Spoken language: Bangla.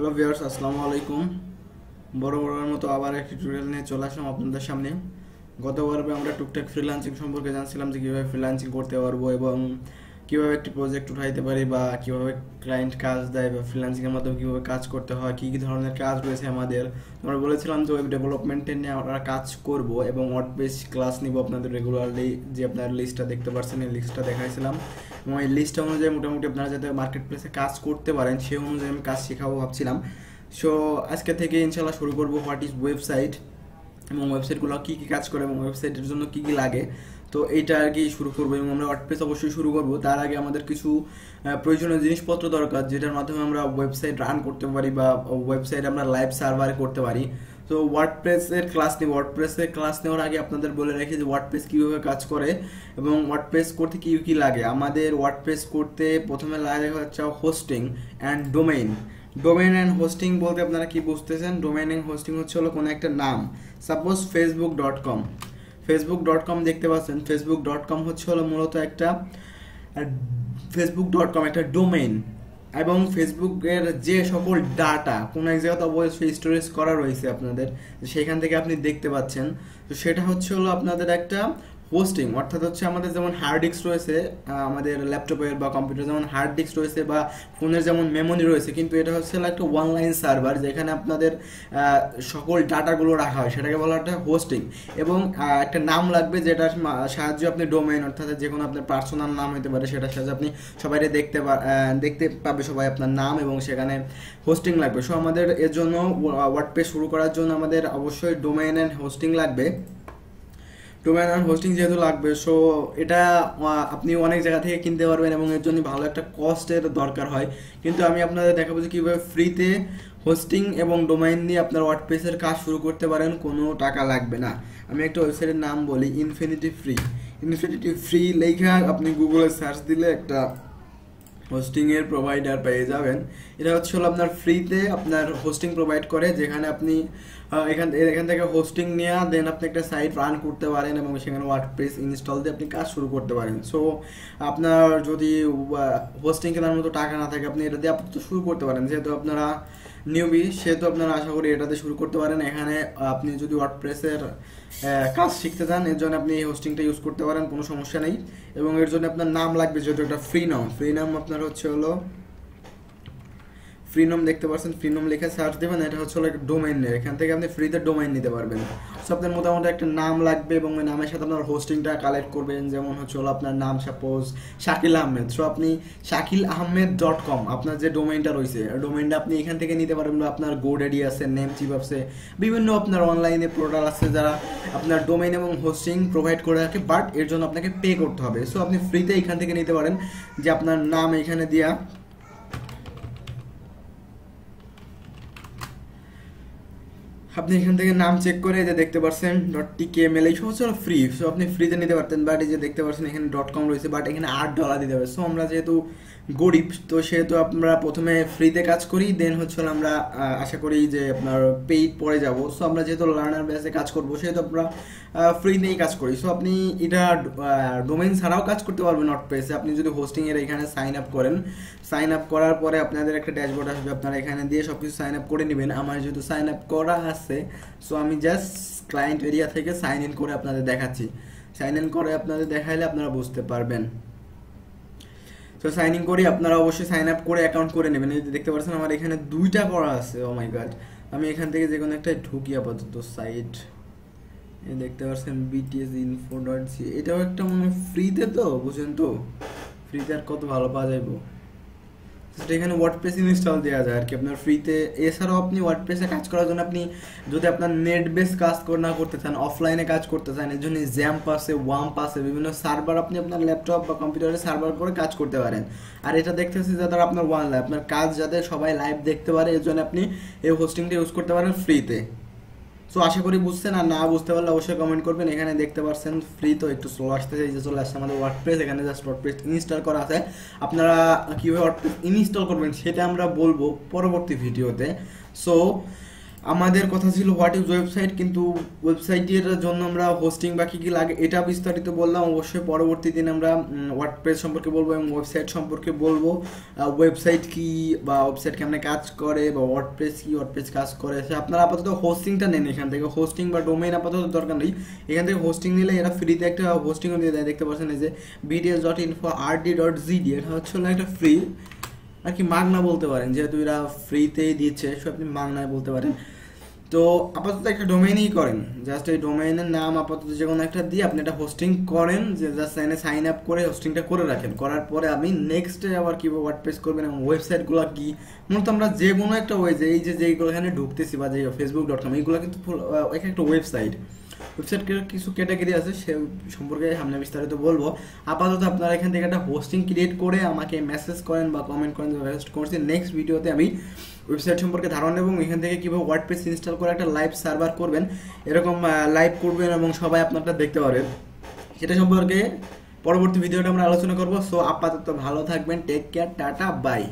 হ্যালো ভিউয়ার্স আসসালামু আলাইকুম। বড় বড়ের মতো আবার একটি টিউটোরিয়াল নিয়ে চলে আসলাম আপনাদের সামনে। গত গতবারে আমরা টুকটাক ফ্রিল্যান্সিং সম্পর্কে জানছিলাম যে কীভাবে ফ্রিল্যান্সিং করতে পারব এবং কীভাবে একটি প্রজেক্ট উঠাইতে পারি বা কীভাবে ক্লায়েন্ট কাজ দেয় বা ফ্রিল্যান্সিংয়ের মাধ্যমে কীভাবে কাজ করতে হয়, কী কী ধরনের কাজ রয়েছে আমাদের। আমরা বলেছিলাম যে ওয়েব ডেভেলপমেন্টের নিয়ে আমরা কাজ করব এবং ওয়ার্ডপ্রেস ক্লাস নিব আপনাদের রেগুলারলি যে আপনার লিস্টটা দেখতে পারছেন, এই লিস্টটা দেখাইছিলাম। এবং এই লিস্টটা অনুযায়ী মোটামুটি আপনারা যাতে মার্কেট প্লেসে কাজ করতে পারেন সেই অনুযায়ী আমি কাজ শেখাবো ভাবছিলাম। সো আজকে থেকে ইনশাল্লাহ শুরু করব হোয়াট ইজ ওয়েবসাইট এবং ওয়েবসাইটগুলো কী কী কাজ করে এবং ওয়েবসাইটের জন্য কী কী লাগে। তো এইটা আর কি শুরু করব এবং আমরা ওয়ার্ডপ্রেস অবশ্যই শুরু করব। তার আগে আমাদের কিছু প্রয়োজনীয় জিনিসপত্র দরকার যেটার মাধ্যমে আমরা ওয়েবসাইট রান করতে পারি বা ওয়েবসাইট আমরা লাইভ সার্ভারে করতে পারি। তো ওয়ার্ডপ্রেসের ক্লাস নিই। ওয়ার্ডপ্রেসের ক্লাস নেওয়ার আগে আপনাদের বলে রাখি যে ওয়ার্ডপ্রেস কীভাবে কাজ করে এবং ওয়ার্ডপ্রেস করতে কী কী লাগে। আমাদের ওয়ার্ডপ্রেস করতে প্রথমে লাগে হচ্ছে hosting and domain domain and hosting বলতে আপনারা কি বুঝতেছেন? ডোমেন অ্যান্ড হোস্টিং হচ্ছে হলো কোনো একটা নাম। Suppose Facebook dot com Facebook dot com দেখতে পাচ্ছেন। ফেসবুক ডট কম হচ্ছে হলো মূলত একটা ফেসবুক ডট কম একটা ডোমেইন এবং ফেসবুকের যে সকল ডাটা কোনো এক জায়গাতে অবশ্যই স্টোরেজ করা রয়েছে আপনাদের, সেখান থেকে আপনি দেখতে পাচ্ছেন। তো সেটা হচ্ছে হলো আপনাদের একটা হোস্টিং অর্থাৎ হচ্ছে আমাদের যেমন হার্ড ডিস্ক রয়েছে আমাদের ল্যাপটপের বা কম্পিউটার যেমন হার্ড ডিস্ক রয়েছে বা ফোনের যেমন মেমোরি রয়েছে, কিন্তু এটা হচ্ছে একটা অনলাইন সার্ভার যেখানে আপনাদের সকল ডাটাগুলো রাখা হয়, সেটাকে বলা একটা হোস্টিং এবং একটা নাম লাগবে যেটার সাহায্যে আপনি ডোমেন অর্থাৎ যে কোনো আপনার পার্সোনাল নাম হতে পারে, সেটার সাহায্যে আপনি সবাই দেখতে দেখতে পাবে সবাই আপনার নাম এবং সেখানে হোস্টিং লাগবে। সো আমাদের এর জন্য ওয়ার্ডপে শুরু করার জন্য আমাদের অবশ্যই ডোমেন অ্যান্ড হোস্টিং লাগবে। ডোমেন অ্যান্ড হোস্টিং যেহেতু লাগবে সো এটা আপনি অনেক জায়গা থেকে কিনতে পারবেন এবং এর জন্য ভালো একটা কস্টের দরকার হয়। কিন্তু আমি আপনাদের দেখাবো যে কীভাবে ফ্রিতে হোস্টিং এবং ডোমাইন নিয়ে আপনার ওয়ার্ডপ্রেসের কাজ শুরু করতে পারেন, কোনো টাকা লাগবে না। আমি একটা ওয়েবসাইটের নাম বলি ইনফিনিটি ফ্রি ইনফিনিটি ফ্রি লেখা আপনি গুগলে সার্চ দিলে একটা হোস্টিংয়ের প্রোভাইডার পেয়ে যাবেন। এটা হচ্ছে হলো আপনার ফ্রিতে আপনার হোস্টিং প্রোভাইড করে, যেখানে আপনি এখান এখান থেকে হোস্টিং নেওয়া দেন আপনি একটা সাইট রান করতে পারেন এবং সেখানে ওয়ার্ডপ্রেস ইনস্টল দিয়ে আপনি কাজ শুরু করতে পারেন। সো আপনার যদি হোস্টিং কেনার মতো টাকা না থাকে, আপনি এটা দিয়ে আপাতত শুরু করতে পারেন। যেহেতু আপনারা নিউবি, সেহেতু আপনারা আশা করি এটাতে শুরু করতে পারেন। এখানে আপনি যদি ওয়ার্ডপ্রেসের কাজ শিখতে চান, এর জন্য আপনি এই হোস্টিংটা ইউজ করতে পারেন, কোনো সমস্যা নেই। এবং এর জন্য আপনার নাম লাগবে, যেহেতু একটা ফ্রি নাম ফ্রি নাম আপনার হচ্ছে হলো ফ্রিনম দেখতে পাচ্ছেন ফ্রিনম লিখে সার্চ দেবেন, এটা হচ্ছে একটা ডোমেইন এখান থেকে আপনি ফ্রিতে ডোমেইন নিতে পারবেন। সো আপনার মোটামুটি একটা নাম লাগবে এবং ওই নামের সাথে আপনার হোস্টিংটা কালেক্ট করবেন, যেমন হচ্ছে হলো আপনার নাম সাপোজ শাকিল আহমেদ। সো আপনি শাকিল আহমেদ ডট কম আপনার যে ডোমেইনটা রয়েছে ডোমেইনটা আপনি এখান থেকে নিতে পারবেন। বা আপনার গোডেডি আছে নেম চিপ আছে, বিভিন্ন আপনার অনলাইনে পোর্টাল আছে যারা আপনার ডোমেইন এবং হোস্টিং প্রোভাইড করে রাখে বাট এর জন্য আপনাকে পে করতে হবে। সো আপনি ফ্রিতে এখান থেকে নিতে পারেন যে আপনার নাম এখানে দেওয়া আপনি এখান থেকে নাম চেক করে যে দেখতে পাচ্ছেন dot T K M L এই সমস্ত ফ্রি সো আপনি ফ্রিতে নিতে পারতেন বাট এই যে দেখতে পাচ্ছেন এখানে ডট কম রয়েছে বাট এখানে আট ডলার দিতে হবে। সো আমরা যেহেতু গরিব, তো সেহেতু আমরা প্রথমে ফ্রিতে কাজ করি দেন হচ্ছে আমরা আশা করি যে আপনার পেইড পরে যাব। সো আমরা যেহেতু লার্নার বেসে কাজ করব, সেহেতু আমরা ফ্রিতেই কাজ করি। সো আপনি এটা ডোমেন ছাড়াও কাজ করতে পারবেন নট পেসে আপনি যদি হোস্টিংয়ের এখানে সাইন আপ করেন সাইন আপ করার পরে আপনাদের একটা ড্যাশবোর্ড আসবে, আপনারা এখানে দিয়ে সব কিছু সাইন আপ করে নেবেন। আমার যেহেতু সাইন আপ করা আছে সো আমি জাস্ট ক্লায়েন্ট এরিয়া থেকে সাইন ইন করে আপনাদের দেখাচ্ছি। সাইন ইন করে আপনাদের দেখাইলে আপনারা বুঝতে পারবেন। তো সাইন ইন করি, আপনারা অবশ্যই সাইন আপ করে অ্যাকাউন্ট করে নেবেন। এই দেখতে পাচ্ছেন, আমার এখানে দুইটা করা আছে। ও মাই গড আমি এখান থেকে যে কোনো একটা ঢুকি আপাতত সাইট দেখতে পাচ্ছেন বিটিএস ইনফো ডট সি এটাও একটা মনে ফ্রিতে তো বুঝছেন তো? ফ্রিতে আর কত ভালো পাওয়া যাইব? সেটা এখানে ওয়ার্ডপ্রেস ইনস্টল দেওয়া যায় আর কি। আপনার ফ্রিতে এছাড়াও আপনি ওয়ার্ডপ্রেসে কাজ করার জন্য আপনি যদি আপনার নেট বেস কাজ না করতে চান অফলাইনে কাজ করতে চান এর জন্য জ্যাম্প আছে ওয়াম্প আছে বিভিন্ন সার্ভার আপনি আপনার ল্যাপটপ বা কম্পিউটারে সার্ভার করে কাজ করতে পারেন। আর এটা দেখতেছি যাতে আপনার ওয়ান লাইভ আপনার কাজ যাতে সবাই লাইভ দেখতে পারে, এর জন্য আপনি এই হোস্টিংটা ইউজ করতে পারেন ফ্রিতে সো আশা করি বুঝছেন আর না বুঝতে পারলে অবশ্যই কমেন্ট করবেন। এখানে দেখতে পাচ্ছেন ফ্রি তো একটু স্লো আসতে চাই যে চলে আসছে আমাদের ওয়ার্ডপ্রেস এখানে জাস্ট ওয়ার্ডপ্রেস ইনস্টল করা আছে। আপনারা কীভাবে ওয়ার্ডপ্রেস ইনস্টল করবেন, সেটা আমরা বলব পরবর্তী ভিডিওতে। সো আমাদের কথা ছিল হোয়াট ইজ ওয়েবসাইট কিন্তু ওয়েবসাইটের জন্য আমরা হোস্টিং বা কী কী লাগে, এটা বিস্তারিত বললাম। অবশ্যই পরবর্তী দিন আমরা ওয়ার্ডপ্রেস সম্পর্কে বলব এবং ওয়েবসাইট সম্পর্কে বলব। ওয়েবসাইট কি বা ওয়েবসাইট কেমনে কাজ করে বা ওয়ার্ডপ্রেস কি ওয়ার্ডপ্রেস কাজ করে, সে আপনারা আপাতত হোস্টিংটা নেন এখান থেকে। হোস্টিং বা ডোমেইন আপাতত দরকার নেই। এখান থেকে হোস্টিং নিলে এরা ফ্রিতে একটা হোস্টিংও দিয়ে দেয়। দেখতে পাচ্ছেন এই যে বিডিএস ডট ইনফো আর ডি ডট জিডি এটা হচ্ছে একটা ফ্রি আর কি মাগনা বলতে পারেন? যেহেতু এরা ফ্রিতেই দিচ্ছে, সো আপনি মাগনায় বলতে পারেন। তো আপাতত একটা ডোমেইনই করেন। জাস্ট এই ডোমেইনের নাম আপাতত যে কোনো একটা দিয়ে আপনি একটা হোস্টিং করেন, যে জাস্ট এনে সাইন আপ করে হোস্টিংটা করে রাখেন। করার পরে আপনি নেক্সটে আবার কীভাবে ওয়ার্ডপ্রেস করবেন এবং ওয়েবসাইটগুলো কি? মূলত আমরা যে কোনো একটা ওয়ে যে এই যে যেগুলো এখানে ঢুকতেছি বা যে ফেসবুক ডট কম এইগুলো কিন্তু এক একটা ওয়েবসাইট ওয়েবসাইট কিছু ক্যাটাগরি আছে, সে সম্পর্কে সামনে বিস্তারিত বলব। আপাতত আপনারা এখান থেকে একটা হোস্টিং ক্রিয়েট করে আমাকে মেসেজ করেন বা কমেন্ট করেন রেস্ট করছি। নেক্সট ভিডিওতে আমি ওয়েবসাইট সম্পর্কে ধারণা এবং এখান থেকে কীভাবে ওয়ার্ডপ্রেস ইনস্টল করে একটা লাইভ সার্ভার করবেন। এরকম লাইভ করবেন এবং সবাই আপনারটা দেখতে পারবেন সেটা সম্পর্কে পরবর্তী ভিডিওটা আমরা আলোচনা করব। সো আপাতত ভালো থাকবেন। Take care tata bye